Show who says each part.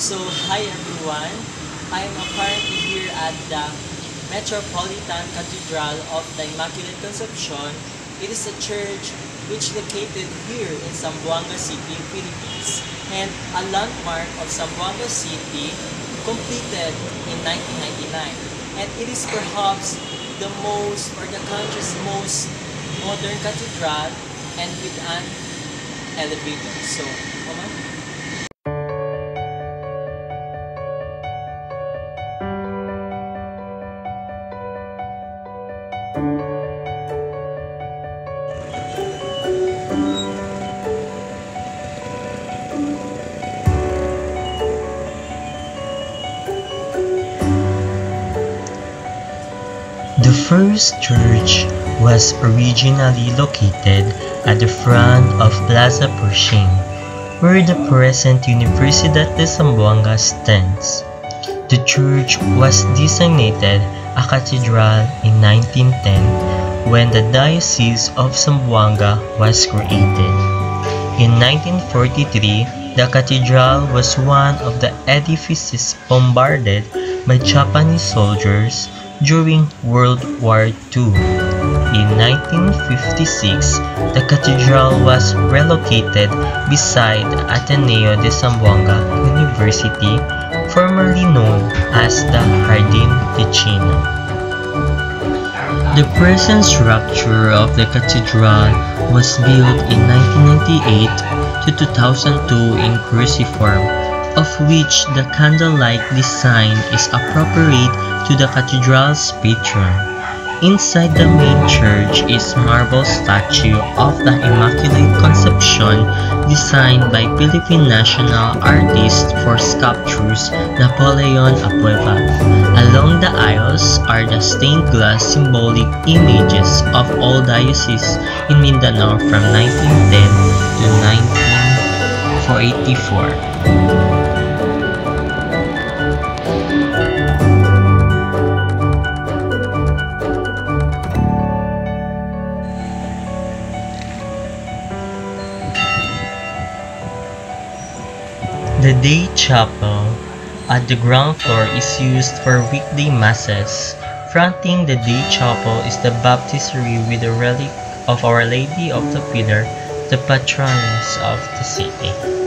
Speaker 1: So, hi everyone. I am currently here at the Metropolitan Cathedral of the Immaculate Conception. It is a church which located here in Zamboanga City, Philippines, and a landmark of Zamboanga City completed in 1999. And it is perhaps the most or the country's most modern cathedral and with an elevator. So, come on.
Speaker 2: First church was originally located at the front of Plaza Pershing, where the present Universidad de Zamboanga stands. The church was designated a cathedral in 1910 when the Diocese of Zamboanga was created. In 1943, the cathedral was one of the edifices bombarded by Japanese soldiers during World War II. In 1956, the cathedral was relocated beside Ateneo de Zamboanga University, formerly known as the Jardín de China. The present structure of the cathedral was built in 1998 to 2002 in cruciform, of which the candlelight design is appropriate to the cathedral's patron. Inside the main church is marble statue of the Immaculate Conception designed by Philippine national artist for sculptures Napoleon Abueva. Along the aisles are the stained glass symbolic images of all dioceses in Mindanao from 1910 to 1984. The day chapel at the ground floor is used for weekday masses. Fronting the day chapel is the baptistry with a relic of Our Lady of the Pillar, the patroness of the city.